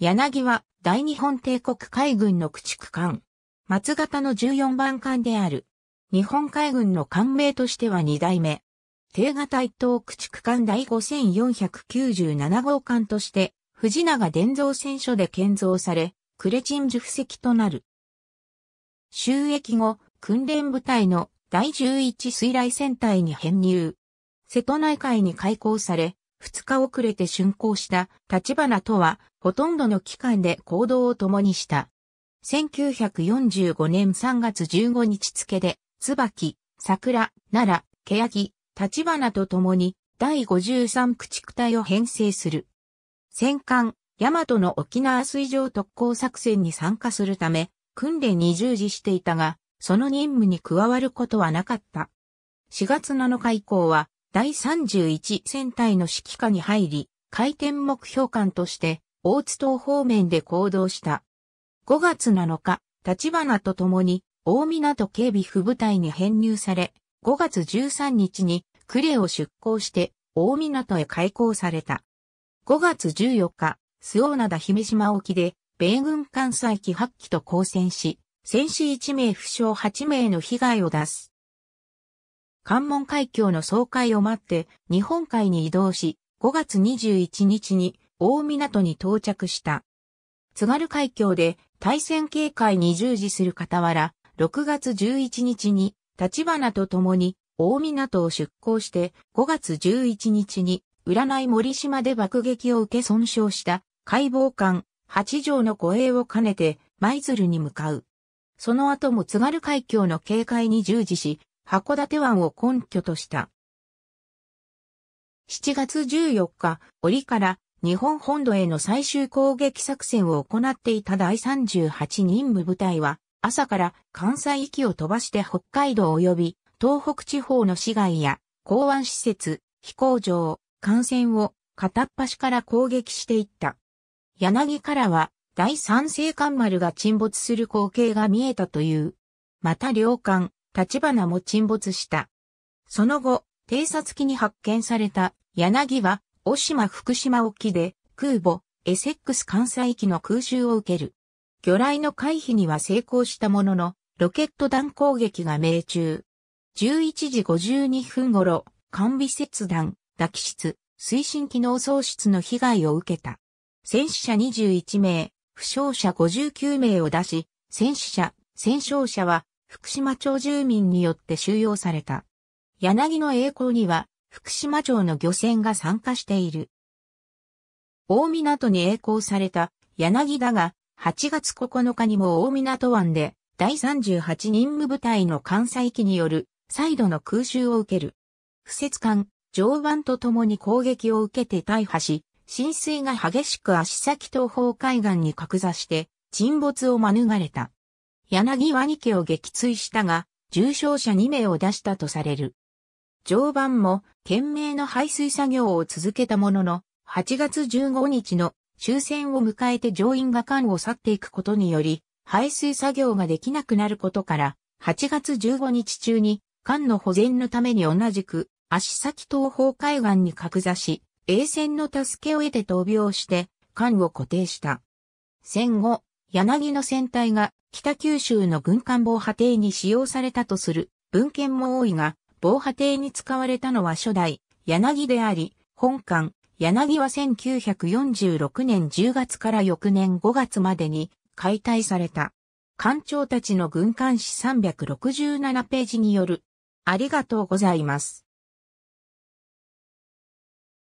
柳は大日本帝国海軍の駆逐艦。松型の14番艦である。日本海軍の艦名としては2代目。低型一等駆逐艦第5497号艦として、藤永伝蔵戦所で建造され、クレチンジュ布石となる。収益後、訓練部隊の第11水雷戦隊に編入。瀬戸内海に開港され、2日遅れて竣工した立花とは、ほとんどの期間で行動を共にした。1945年3月15日付で、椿、桜、奈良、欅、立花と共に第53駆逐隊を編成する。戦艦、大和の沖縄水上特攻作戦に参加するため、訓練に従事していたが、その任務に加わることはなかった。4月7日以降は、第31戦隊の指揮下に入り、回転目標艦として、大津島方面で行動した。5月7日、立花と共に、大港警備副部隊に編入され、5月13日に、呉を出港して、大港へ開港された。5月14日、周防灘姫島沖で、米軍艦載機8機と交戦し、戦死1名負傷8名の被害を出す。関門海峡の総会を待って日本海に移動し、5月21日に大港に到着した。津軽海峡で対戦警戒に従事する傍ら、6月11日に立花と共に大港を出港して5月11日に占い森島で爆撃を受け損傷した解剖艦八条の護衛を兼ねて舞鶴に向かう。その後も津軽海峡の警戒に従事し、函館湾を根拠とした。7月14日、折から日本本土への最終攻撃作戦を行っていた第38任務部隊は、朝から関西域を飛ばして北海道及び東北地方の市街や港湾施設、飛行場、艦船を片っ端から攻撃していった。柳からは第三星艦丸が沈没する光景が見えたという。また両艦、立花も沈没した。その後、偵察機に発見された柳は、大島福島沖で空母エセックス関西機の空襲を受ける。魚雷の回避には成功したものの、ロケット弾攻撃が命中。11時52分頃、完備切断、抱き室、推進機能喪失の被害を受けた。戦死者21名、負傷者59名を出し、戦死者、戦傷者は福島町住民によって収容された。柳の栄光には福島町の漁船が参加している。大港に栄光された柳だが、8月9日にも大港湾で第38任務部隊の艦載機による再度の空襲を受ける。不設艦、常磐と共に攻撃を受けて大破し、浸水が激しく足先東方海岸に格座して沈没を免れた。柳ワニ家を撃墜したが、重傷者2名を出したとされる。常磐も懸命の排水作業を続けたものの、8月15日の終戦を迎えて乗員が艦を去っていくことにより、排水作業ができなくなることから、8月15日中に艦の保全のために同じく足先東方海岸に格座し、衛船の助けを得て闘病して艦を固定した。戦後、柳の船体が北九州の軍艦防波堤に使用されたとする文献も多いが、防波堤に使われたのは初代柳であり、本艦柳は1946年10月から翌年5月までに解体された。艦長たちの軍艦史367ページによる。ありがとうございます。